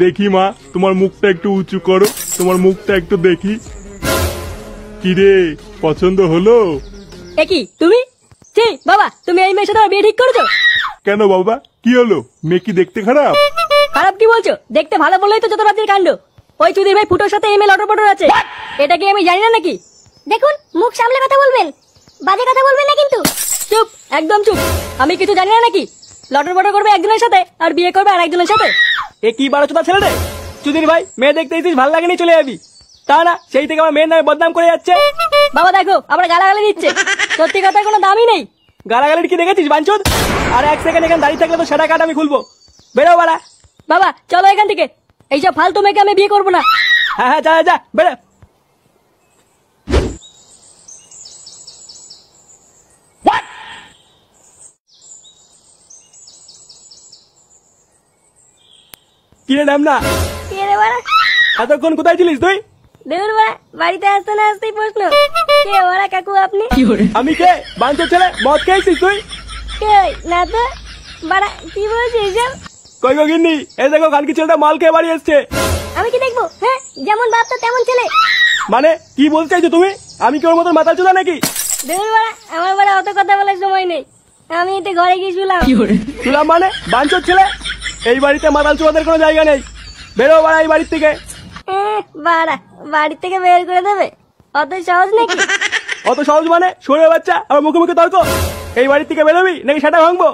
দেখি মা তোমার মুখটা একটু উঁচু করো তোমার মুখটা একটু দেখি। কিরে পছন্দ হলো? এ কি তুমি? ছি বাবা তুমি এই মেয়ের সাথে আমার বিয়ে ঠিক করেছ? কেন বাবা? কি হলো? মেয়ে কি দেখতে খারাপ? খারাপ কি বলছো? দেখতে ভালো বললেই তো যত রাতের কাণ্ড। ওই চুদির ভাই ফুটোর সাথে এমএল অটো পটো আছে। এটা কি আমি জানি না নাকি? দেখুন মুখ সামলে কথা বলবেন। বাজে কথা বলবেন না কিন্তু। চুপ একদম চুপ। আমি কিছু জানি না নাকি? লটর বটর করবে একজনের সাথে আর বিয়ে করবে আর একজনের সাথে? এ কি বারো চোদা ছেলে রে চুদির ভাই মেয়ে দেখতে এসেছিস ভালো লাগেনি চলে যাবি। তা না সেই থেকে আমার মেয়ের নামে বদনাম করে যাচ্ছে। বাবা দেখো আমরা গালাগালি দিচ্ছে। সত্যি কথা কোনো দামই নেই। গালাগালির কি দেখেছিস বাঞ্চুদ? আর এক সেকেন্ড এখানে দাঁড়িয়ে থাকলে তো সেটা কাট আমি খুলবো। বেরো বাড়া। বাবা চলো এখান থেকে। এইসব ফালতু মেয়েকে আমি বিয়ে করব না। হ্যাঁ হ্যাঁ যা যা, যা বেরো। কিরে নাম না? কে রে বাড়া? এতক্ষণ কোথায় ছিলিস তুই? দেউর বাড়া বাড়িতে আসতে না আসতেই প্রশ্ন। কে বাড়া কাকু আপনি? আমি কে? বাঞ্চুর ছেলে? মদ খেয়েছিস তুই? কে? না তো। বাড়া কি বলছিস এসব? কই গো গিন্নি? এই দেখো কানকি ছেলেটা মাল খেয়ে বাড়ি এসছে। আমি কি দেখব? হ্যাঁ যেমন বাপ তো তেমন ছেলে। মানে কি বলতে চাইছো তুমি? আমি কি ওর মতন মাতাল চোদা নাকি? দেউর বাড়া আমার বাড়া অত কথা বলার সময় নেই। আমি এটা ঘরে গিয়ে শুলাম। শুনলাম মানে? বাঞ্চর ছেলে? এই বাড়িতে মাতাল চোদাদের কোনো জায়গা নেই। বেরো বাড়া এই বাড়ির থেকে। বাড়া বাড়ি থেকে বের করে দেবে। অত সহজ নাকি? অত সহজ মানে? সরে বাচ্চা আমার মুখে মুখে তর্ক। এই বাড়ির থেকে বেরোবি নাকি সেটা ভাঙবো?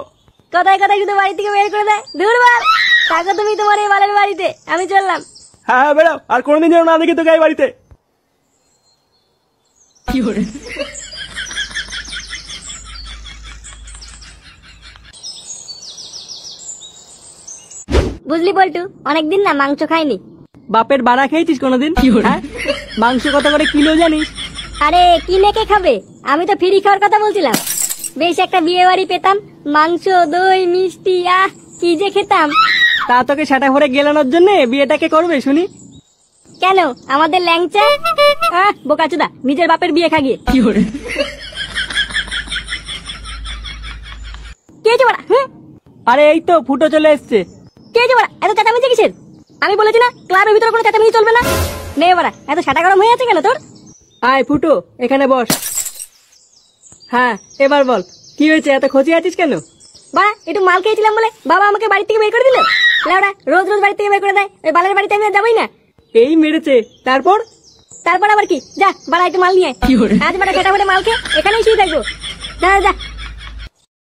কথায় কথায় শুধু বাড়ি থেকে বের করে দেয়। দূর বার থাকো তুমি তোমার এই বালের বাড়িতে। আমি চললাম। হ্যাঁ হ্যাঁ বেরো। আর কোনোদিন যেন না দেখি তোকে এই বাড়িতে। বুঝলি বল্টু অনেকদিন না মাংস খাইনি। বাপের বাড়া খেয়েছিস কোনোদিন? হ্যাঁ? মাংস কত করে কিলো জানিস? আরে কিনে কে খাবে? আমি তো ফ্রি খাওয়ার কথা বলছিলাম। বেশ একটা বিয়ে বাড়ি পেতাম মাংস দই মিষ্টি আহ কি যে খেতাম। তা তোকে সেটা ভরে গেলানোর জন্য বিয়েটাকে করবে শুনি। কেন? আমাদের ল্যাংচা? আহ বোকাচুদা নিজের বাপের বিয়ে খাগিয়ে। কে যে বড়া হ্যাঁ আরে এই তো ফুটো চলে এসছে। কে যে বড়া এত চেঁচামেচি কিসের? আমি বলেছি না ক্লাবের ভিতরে কোনো চেঁচামেচি চলবে না। নে বড়া এত সাটা গরম হয়ে আছে কেন তোর? আয় ফুটো এখানে বস। হ্যাঁ এবার বল কি হয়েছে? এত খোঁজে আছিস কেন? বাড়া একটু মাল খেয়েছিলাম বলে বাবা আমাকে বাড়ি থেকে বের করে দিল। লাউডা রোজ রোজ বাড়ি থেকে বের করে দেয়। ওই বালের বাড়িতে আমি যাবোই না। এই মেরেছে। তারপর? তারপর আবার কি? যা বাড়া একটু মাল নিয়ে আয়। আজ বাড়া খেটা মাল খেয়ে এখানেই শুয়ে থাকব। যা যা।